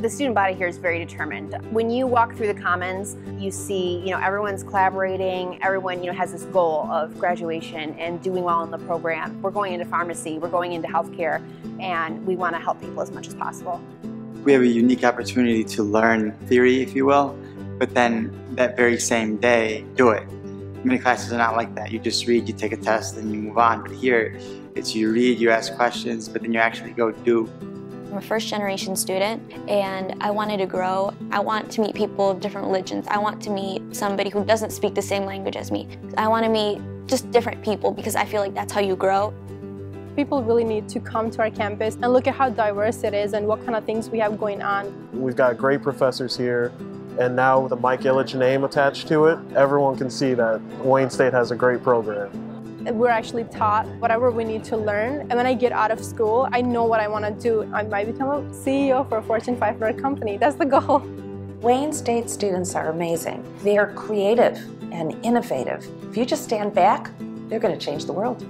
The student body here is very determined. When you walk through the commons, you see, you know, everyone's collaborating, everyone, you know, has this goal of graduation and doing well in the program. We're going into pharmacy, we're going into healthcare, and we want to help people as much as possible. We have a unique opportunity to learn theory, if you will, but then that very same day, do it. Many classes are not like that. You just read, you take a test, and you move on. But here, it's you read, you ask questions, but then you actually go do. I'm a first generation student and I wanted to grow. I want to meet people of different religions. I want to meet somebody who doesn't speak the same language as me. I want to meet just different people because I feel like that's how you grow. People really need to come to our campus and look at how diverse it is and what kind of things we have going on. We've got great professors here and now with the Mike Ilitch name attached to it, everyone can see that Wayne State has a great program. We're actually taught whatever we need to learn, and when I get out of school, I know what I want to do. I might become a CEO for a Fortune 500 company. That's the goal. Wayne State students are amazing. They are creative and innovative. If you just stand back, they're going to change the world.